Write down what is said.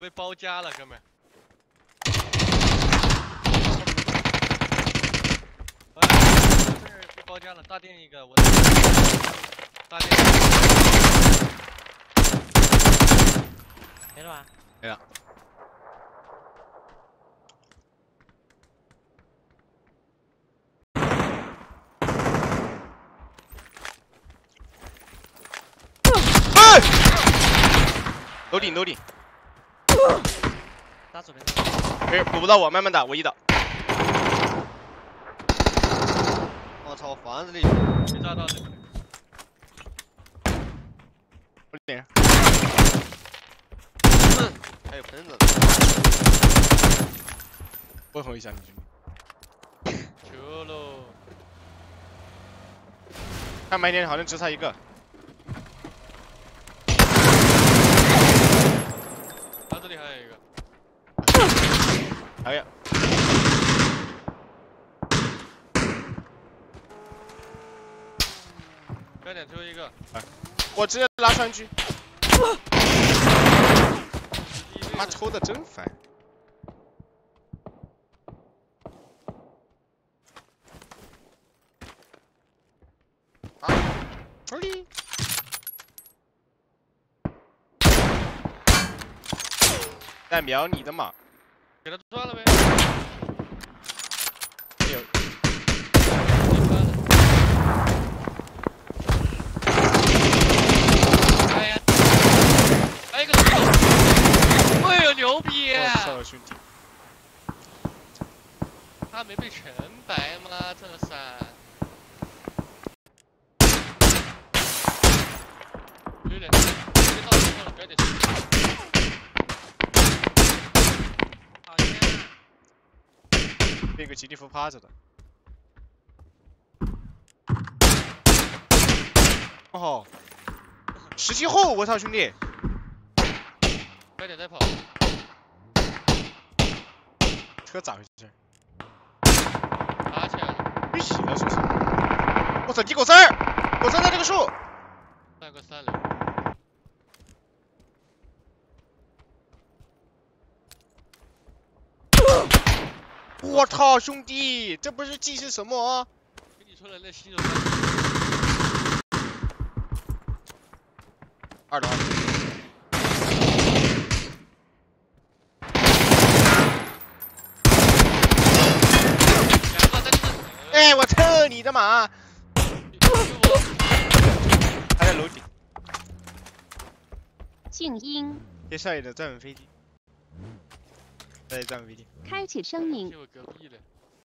被包夹了，哥们被包夹了，大电一个，我的大电。没了吧？没了。哎！楼顶楼顶，打左边。没补不到我，慢慢打，我一打。我操，房子里没炸到这个。楼顶，还有喷子，问候一下你兄弟。求喽！看买点好像只差一个。他这里还有一个。哎呀，快点，最后一个。哎我直接拉上去，一妈抽的真烦。在瞄你的嘛？给他抓了呗。没有，哎呀，还有一个石头，哎呦牛逼！我操，兄弟！他没被全白吗？这伞。有点，别到最后了，不要点。好天啊！被个吉利服趴着的。哦，十七后，我操，兄弟！快点再跑。车咋回事？打起来了，必死了，是不是？我操，你狗三儿，狗三在这个树。那个三楼。我操，兄弟，这不是技是什么啊？跟你说了，那新手山二楼。两个在这里。哎，我操你的妈！救我！还在楼顶，静音，接下来的站稳飞机，在站稳飞机。开启声音隔壁了。